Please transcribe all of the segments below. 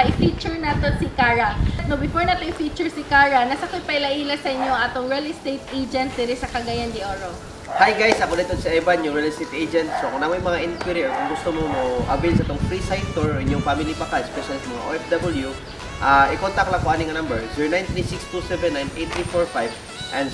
para i-feature nato si Kara. No, before nato i-feature si Kara, nasa ko'y pailaila sa inyo atong real estate agent diri sa Cagayan de Oro. Hi guys, ako dito si Evan, yung real estate agent. So kung may mga inquiry or kung gusto mo mo avail sa itong free site tour or inyong family package, especially sa mga OFW, uh, i-contact lang ko aning number 0936279845 and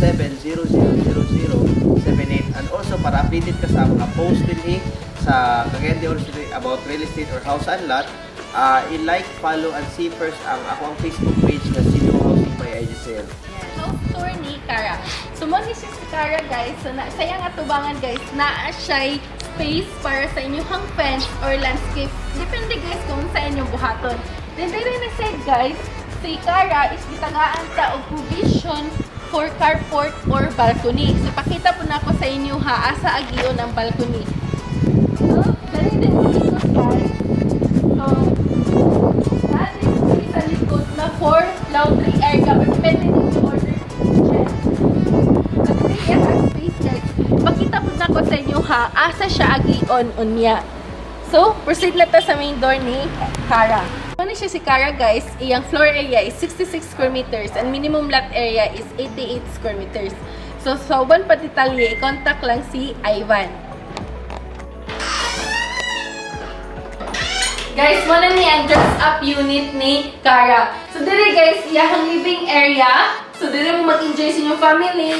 0948700078 and also para updated ka sa mga post din sa Cagayan de Oro about real estate or house and lot, uh, i-like, follow, and see first ang ako ang Facebook page na Sino Housing by IGCL. House tour ni Kara. So, mo si Kara, guys. So, na, sayang atubangan, guys, naa siya space para sa inyong fence or landscape. Depende, guys, kung sa inyong buhaton. Then, dire na said, guys, si Kara is gitagaan ta og provision for carport or balcony. So, pakita po na ako sa inyo ha, asa agiyon ang balcony. So, dali din dito, guys. So, asa siya agiyon unya. So, proceed na ta sa main door ni Kara. Ano siya si Kara guys, iyang floor area is 66 square meters and minimum lot area is 88 square meters. So, sa uban pa detalye, i-contact lang si Ivan. Guys, mo na ni ang dress-up unit ni Kara. So, dire guys, iyahang living area. So, dire mo mag-enjoy sa inyong family.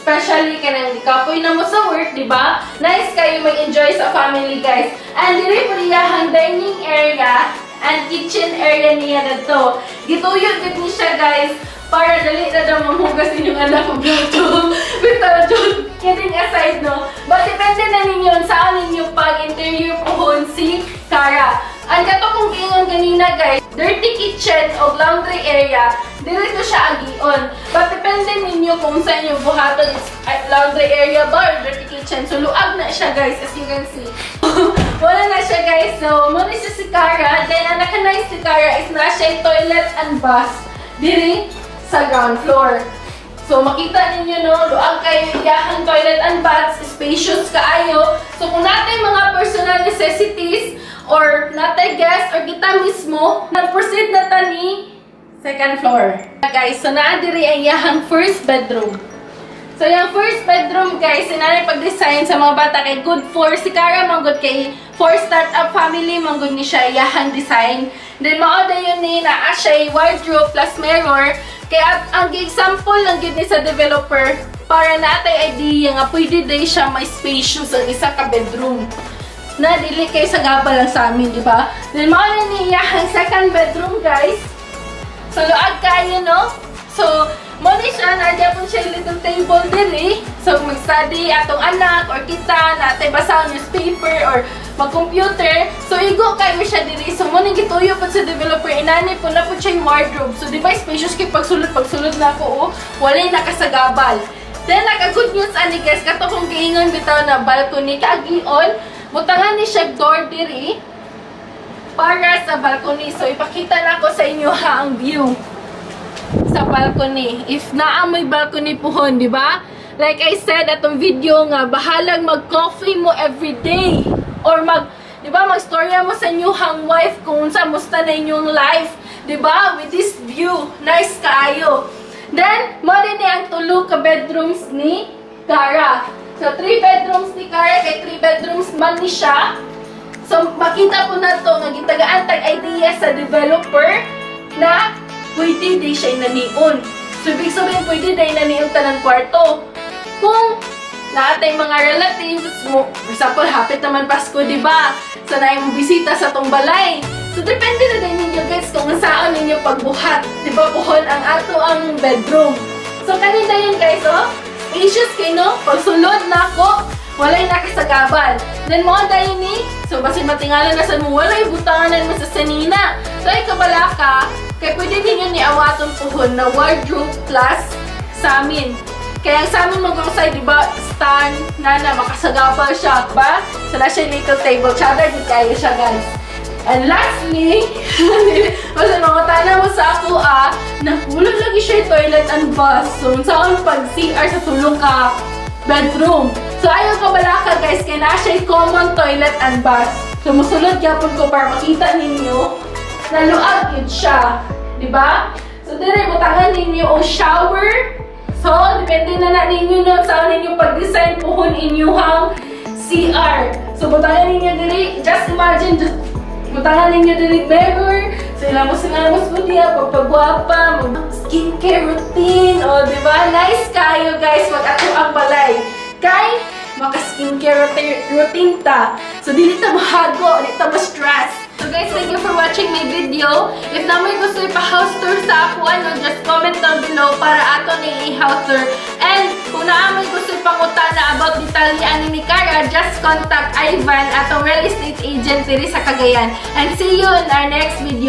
Especially kanang kapoy na mo sa work, di ba? Nice kayo mag-enjoy sa family, guys. And dire po iyahang dining area and kitchen area niya na to. Gituyot din ni siya, guys, para dali na daw mamugas inyong anak kong gato. Bitaw, John, kidding aside, no? But depende na ninyo saan ninyo pag-interview pohon si Kara. Ang kato kong giingon kanina, guys, dirty kitchen o laundry area, dito siya agion. But depende ninyo kung sa inyo buhaton is laundry area ba or dirty kitchen. So, luag na siya, guys, as you can see. Wala na siya, guys. So, muna siya si Kara. Then, ang naka-nice si Kara is na siya toilet and bath diri sa ground floor. So, makita ninyo, no, luag kayo iyahang toilet and baths, spacious kaayo. So, kung natin mga personal necessities, or natay guest or kita mismo, nag-proceed na ta ni second floor. Guys, so naa diri ang iyahang first bedroom. So yung first bedroom guys, sinanay pag-design sa mga bata kay good for si Kara manggod kay for startup family manggod ni siya iyahang design. Then mao yun ni naa siya wardrobe plus mirror. Kaya ang example lang gid ni sa developer para natay idea nga pwede day siya may spacious ang isa ka bedroom na dili kay sa gaba lang sa amin, di ba? Then, mao na niya ang second bedroom, guys. So, luag kayo, no? So, mo ni siya, nandiyan po siya little table diri. So, mag-study atong anak or kita, natay basa newspaper or mag-computer. So, igo kayo siya diri. So, mo ni gituyo po sa developer, inani po na po siya yung wardrobe. So, di ba, spacious kay pagsulod, pagsulod na ako, oh, walay nakasagabal. Then, naka-good news, ani guys, kato kong giingon bitaw na balcony, kagion, Butangan ni siya door diri para sa balcony. So, ipakita na ko sa inyo ha ang view sa balcony. If naamoy balcony pohon, di ba? Like I said atong video nga, bahalang mag-coffee mo every day. Or mag, di ba, mag-storya mo sa inyong wife kung sa musta na inyong life. Di ba? With this view. Nice kaayo. Then, mo din ang tulo ka bedrooms ni Kara. So, 3 bedrooms ni Kara, kay 3 bedrooms man ni siya. So, makita po na to, nagitagaan tag idea sa developer na pwede di siya inanion. So, ibig sabihin, pwede di inanion ta ng kwarto. Kung naatay mga relatives mo, for example, hapit naman Pasko, di ba? So, na yung bisita sa tong balay. So, depende na din ninyo guys kung saan ninyo pagbuhat. Di ba, puhon ang ato ang bedroom. So, kanina yun guys, oh issues kay no, pagsulod na ako, walay nakasagabal. Then mo dahil ni, so basin matingalan na sa walay butangan mo sa sanina. So ay kabala ka, kaya pwede din yun ni awaton puhon na wardrobe plus sa amin. Kaya sa amin mag-usay, di ba, stand, na na, makasagabal siya, ba? So na siya little table, chadar, di kayo siya, guys. And lastly, kasi mga tana mo sa ako ah, nahulog lagi siya toilet and bus. So, saan pag CR sa tulong ka bedroom. So, ayaw ka guys, kaya na siya common toilet and bus. So, musulod yapon ko para makita ninyo naluag yun siya. Di ba? So, dire, butangan ninyo o shower. So, depende na na ninyo no, sa ninyo pag-design puhon inyuhang CR. So, butangan ninyo dire, just imagine, just butangan ninyo dire mirror. So, ilamos ilamos mo niya, pagpagwapa, skincare routine, o, di ba? Nice kayo, guys, mag ato ang balay. Kay, maka skincare routine, ta. So, dili ta mahago, dili ta ma-stress. So guys, thank you for watching my video. If na may gusto ipa-house tour sa ako, ano, just comment down below para ato ni i-house tour. And kung na may gusto ipangutana about detalye ni Cara, just contact Ivan, atong real estate agent diri sa Cagayan. And see you in our next video.